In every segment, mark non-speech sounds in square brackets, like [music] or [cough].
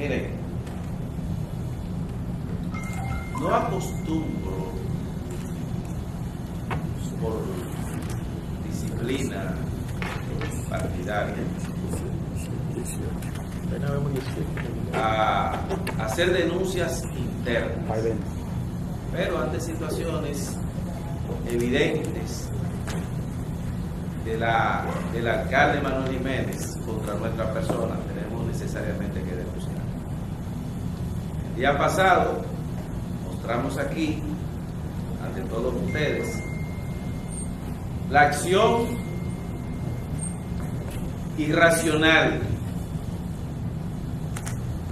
Miren, no acostumbro por disciplina partidaria a hacer denuncias internas, pero ante situaciones evidentes de la, del alcalde Manuel Jiménez contra nuestra persona, tenemos necesariamente que denunciar. El día pasado mostramos aquí, ante todos ustedes, la acción irracional,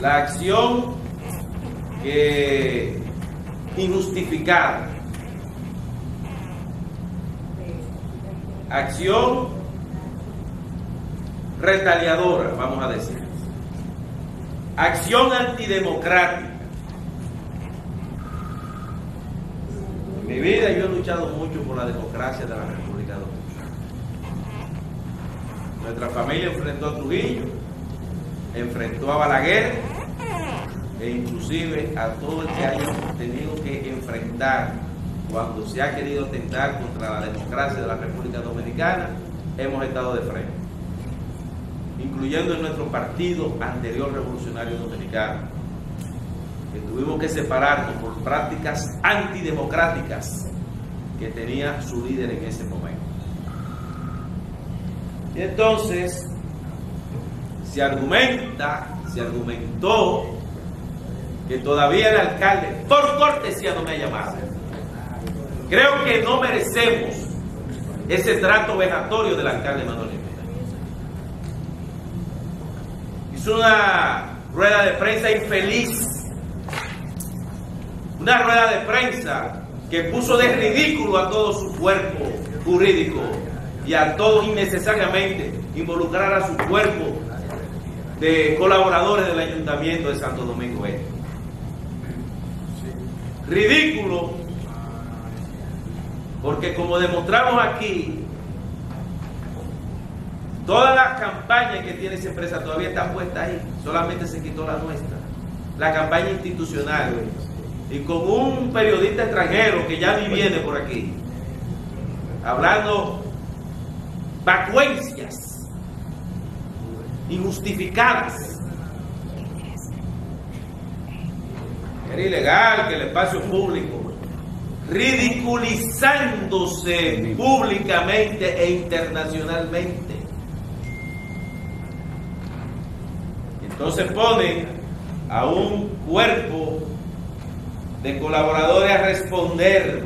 la acción injustificada, acción retaliadora, vamos a decir, acción antidemocrática. En mi vida yo he luchado mucho por la democracia de la República Dominicana. Nuestra familia enfrentó a Trujillo, enfrentó a Balaguer e inclusive a todo el que haya tenido que enfrentar cuando se ha querido atentar contra la democracia de la República Dominicana, hemos estado de frente, incluyendo en nuestro partido anterior revolucionario dominicano, que tuvimos que separarnos por prácticas antidemocráticas que tenía su líder en ese momento. Y entonces se argumenta, se argumentó que todavía el alcalde, por cortesía, no me ha llamado. Creo que no merecemos ese trato vejatorio del alcalde Manuel Una rueda de prensa infeliz, una rueda de prensa que puso de ridículo a todo su cuerpo jurídico y a todo innecesariamente involucrar a su cuerpo de colaboradores del Ayuntamiento de Santo Domingo Este. Ridículo, porque como demostramos aquí, todas las campañas que tiene esa empresa todavía están puestas ahí, solamente se quitó la nuestra, la campaña institucional, y con un periodista extranjero que ya ni viene por aquí, hablando vacuencias. Injustificadas. Era ilegal que el espacio público, ridiculizándose públicamente e internacionalmente. Entonces ponen a un cuerpo de colaboradores a responder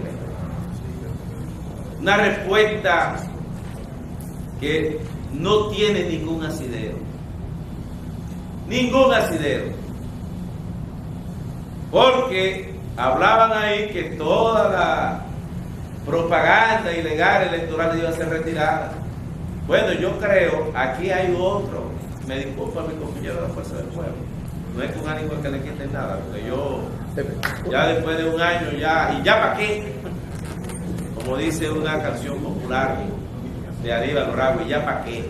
una respuesta que no tiene ningún asidero. Ningún asidero. Porque hablaban ahí que toda la propaganda ilegal electoral iba a ser retirada. Bueno, yo creo, aquí hay otro. Me disculpa mi compañero de la Fuerza del Pueblo. No es con ánimo que le quiten nada, porque yo ya después de un año ya, ¿y ya para qué? Como dice una canción popular de arriba Bravo, ¿y ya para qué?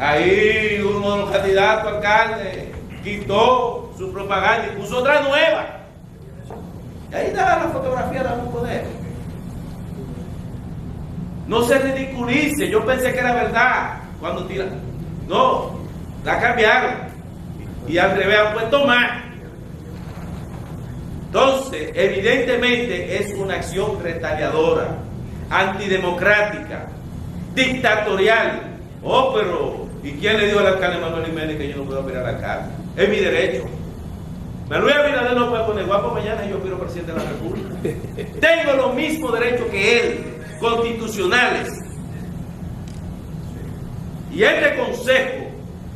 Ahí uno de los candidatos alcalde quitó su propaganda y puso otra nueva. Y ahí está la fotografía de algún poder. No se ridiculice, yo pensé que era verdad cuando tiran. No, la cambiaron. Y al revés han puesto más. Entonces, evidentemente es una acción retaliadora, antidemocrática, dictatorial. Oh, pero, ¿y quién le dijo al alcalde Manuel Jiménez que yo no puedo mirar a la cara? Es mi derecho. Manuel Abinader no puede poner guapo mañana y yo quiero presidente de la República. [laughs] Tengo los mismos derechos que él, constitucionales. Y este consejo,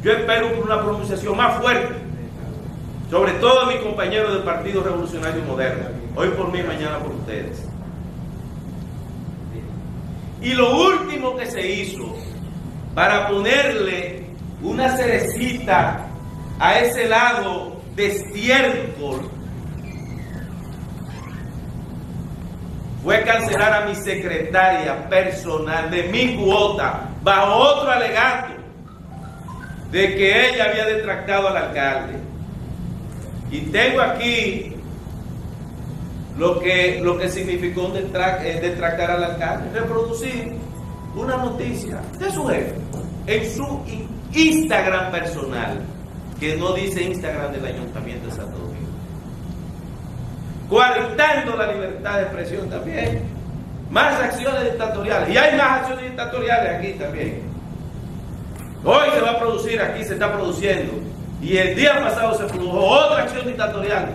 yo espero por una pronunciación más fuerte, sobre todo a mis compañeros del Partido Revolucionario Moderno, hoy por mí, mañana por ustedes. Y lo último que se hizo para ponerle una cerecita a ese lado de fue cancelar a mi secretaria personal de mi cuota bajo otro alegato de que ella había detractado al alcalde. Y tengo aquí lo que, lo que significó eh, detractar al alcalde, reproducir una noticia de su jefe en su Instagram personal, que no dice Instagram del Ayuntamiento de Santo Domingo. Coartando la libertad de expresión también. Más acciones dictatoriales. Y hay más acciones dictatoriales aquí también. Hoy se va a producir, aquí se está produciendo. Y el día pasado se produjo otra acción dictatorial.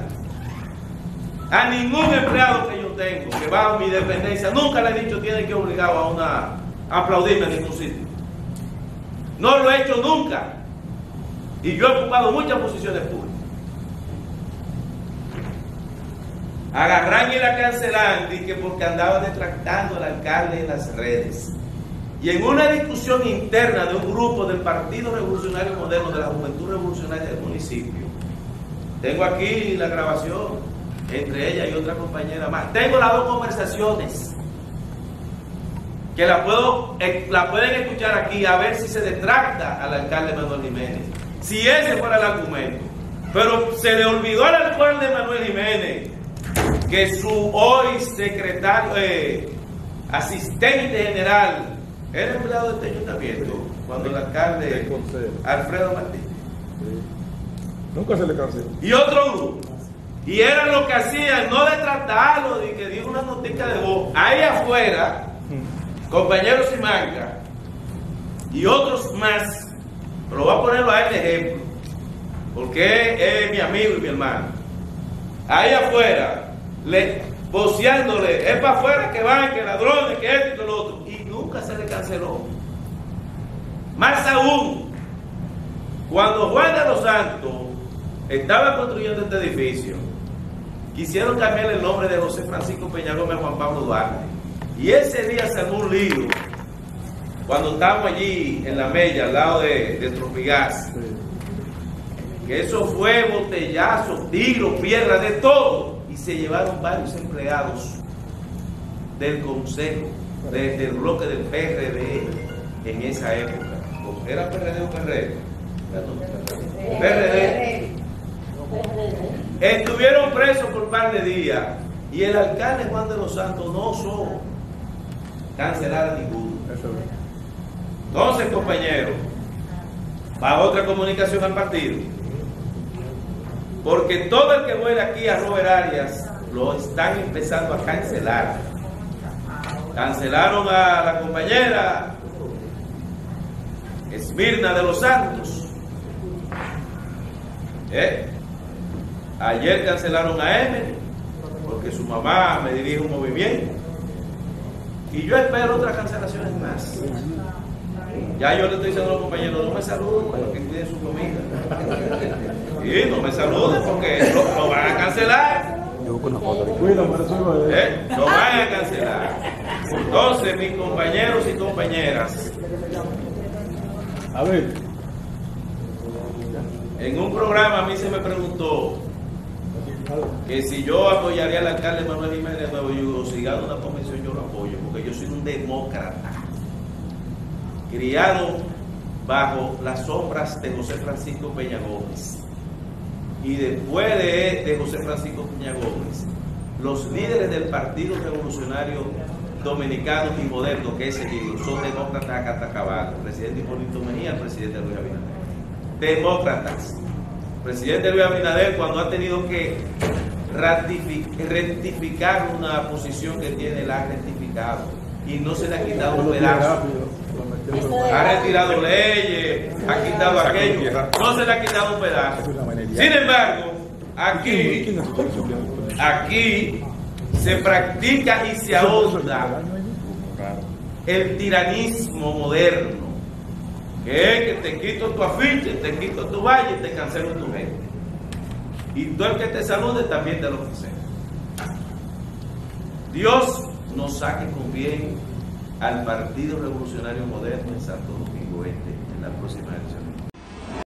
A ningún empleado que yo tengo que va a mi dependencia, nunca le he dicho tiene que obligado a una a aplaudirme en ningún sitio. No lo he hecho nunca. Y yo he ocupado muchas posiciones públicas. Agarran y la cancelan que porque andaba detractando al alcalde en las redes. Y en una discusión interna de un grupo del Partido Revolucionario Moderno de la Juventud Revolucionaria del municipio, tengo aquí la grabación entre ella y otra compañera más. Tengo las dos conversaciones que la, puedo, eh, la pueden escuchar aquí a ver si se detracta al alcalde Manuel Jiménez. Si ese fuera el argumento. Pero se le olvidó al alcalde Manuel Jiménez que su hoy secretario, eh, asistente general, era empleado de este ayuntamiento, cuando el alcalde Alfredo Martínez. Nunca se le canceló. Y otro grupo. Y era lo que hacían, no de tratarlo, de que dijo una noticia de voz. Ahí afuera, compañeros y manga, y otros más, pero voy a ponerlo a él de ejemplo, porque es mi amigo y mi hermano. Ahí afuera, le, voceándole, es para afuera que van, que ladrones, que esto y que lo otro. Y nunca se le canceló. Más aún, cuando Juan de los Santos estaba construyendo este edificio, quisieron cambiar el nombre de José Francisco Peña Gómez a Juan Pablo Duarte. Y ese día se un lío, cuando estábamos allí en la Mella, al lado de, de Tropigas, que eso fue botellazo, tiro, piedra, de todo. Y se llevaron varios empleados del consejo, del bloque del PRD en esa época. ¿Era PRD o PRD? PRD. Estuvieron presos por un par de días y el alcalde Juan de los Santos no osó cancelar a ninguno. Entonces, compañeros, va otra comunicación al partido. Porque todo el que vuelve aquí a Robert Arias lo están empezando a cancelar. Cancelaron a la compañera Esmirna de los Santos. ¿Eh? Ayer cancelaron a Emily porque su mamá me dirige un movimiento. Y yo espero otras cancelaciones más. Ya yo le estoy diciendo a los compañeros, no me saluden para que cuiden su comida. Y no me saluden porque lo, van a cancelar. ¿Eh? Lo van a cancelar. Entonces, mis compañeros y compañeras. A ver. En un programa a mí se me preguntó que si yo apoyaría al alcalde Manuel Jiménez de Nuevo Yugo, si gana una convención yo lo apoyo, porque yo soy un demócrata, criado bajo las sombras de José Francisco Peña Gómez. Y después de, de José Francisco Peña Gómez, los líderes del Partido Revolucionario Dominicano y Moderno que he seguido son demócratas a Catacabal, el presidente Hipólito Mejía, el presidente Luis Abinader. Demócratas presidente Luis Abinader cuando ha tenido que rectificar una posición que tiene, la ha rectificado y no se le ha quitado un pedazo. Ha retirado leyes, ha quitado aquello, no se le ha quitado un pedazo. Sin embargo, aquí, aquí se practica y se ahonda el tiranismo moderno. Que es que te quito tu afiche, te quito tu valle te cancelo tu gente. Y tú el que te salude también te lo ofrece. Dios nos saque con bien al Partido Revolucionario Moderno en Santo Domingo Este en la próxima elección.